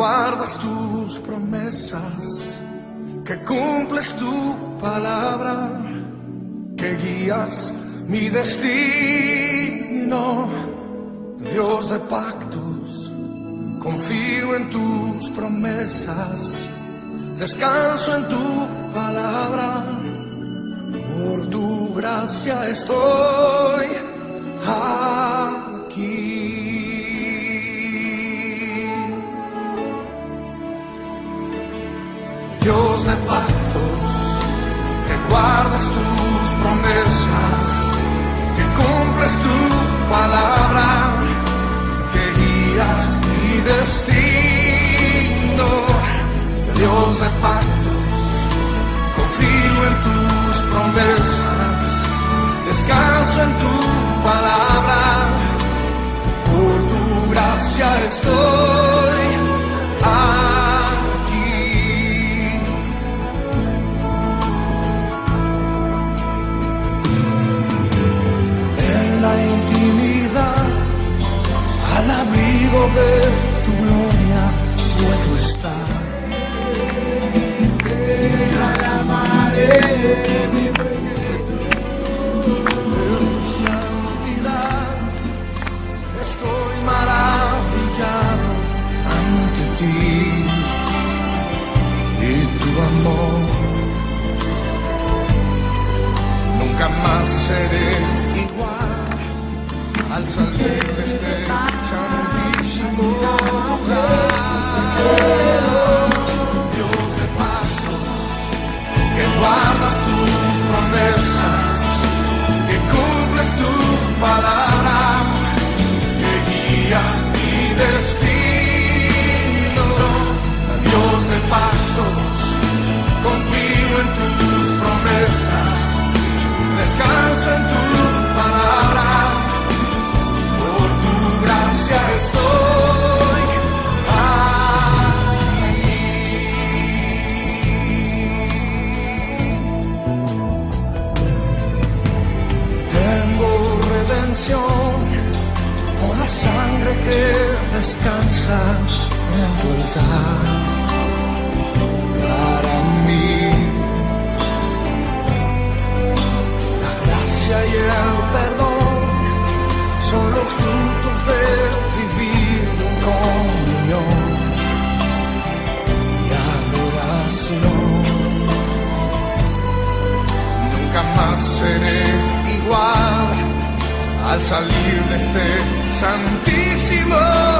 guardas tus promesas, que cumples tu palabra, que guías mi destino, Dios de pactos, confío en tus promesas, descanso en tu palabra, por tu gracia estoy aquí. Guardas tus promesas, que cumples tu palabra, al por la sangre que descansa en tu altar. Para mí, la gracia y el perdón son los frutos de vivir en comunión. Y adoración. Nunca más seré igual al salir de este santísimo